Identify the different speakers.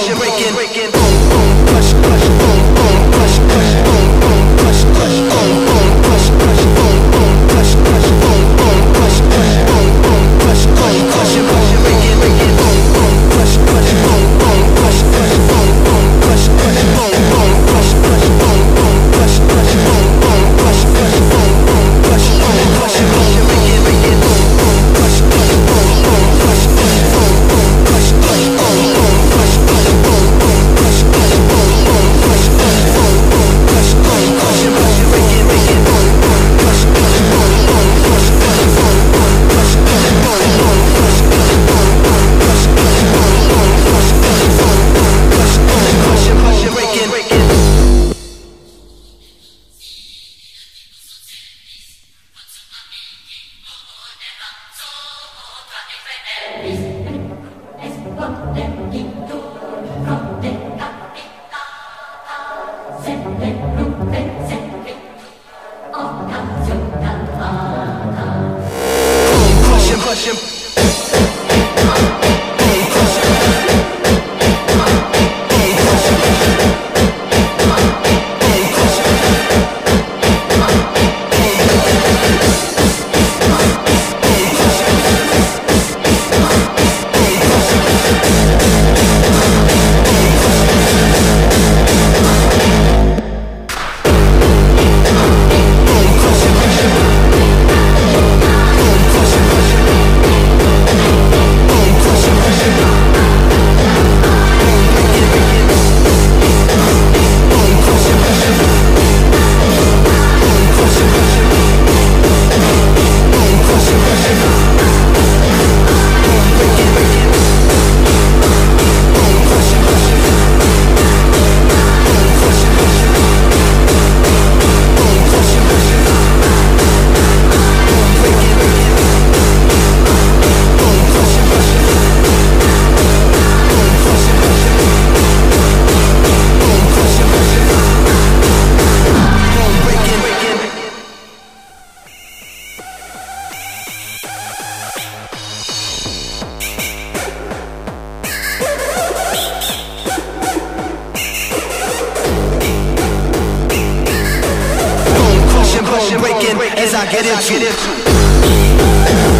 Speaker 1: Russian breaking as I get into.